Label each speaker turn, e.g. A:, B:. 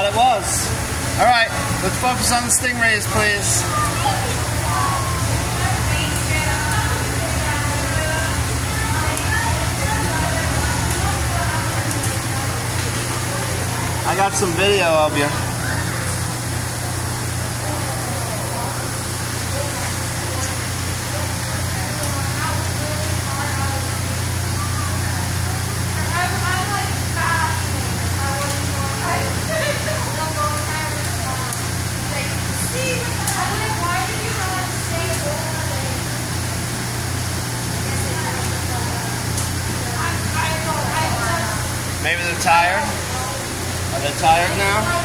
A: it was. All right, let's focus on the stingrays, please. I got some video of you. Maybe they're tired. Are they tired now?